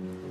Mm-hmm.